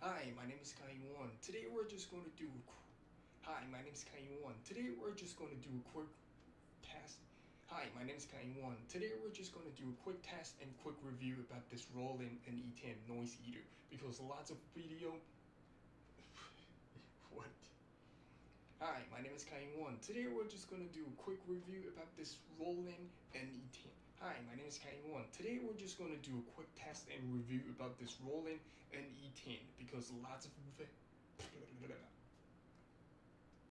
Hi, my name is Kai Won. Today we're just going to do. Hi, my name is Kai Won. Today we're just going to do a quick test. Hi, my name is Kai Won. Today we're just going to do a quick test and quick review about this Roland NE-10 noise eater because lots of video. what? Hi, my name is Kai Won. Today we're just going to do a quick review about this Roland NE-10. Hi, my name is Kai Won. Today we're just going to do a quick test and review about this Roland NE-10 because lots of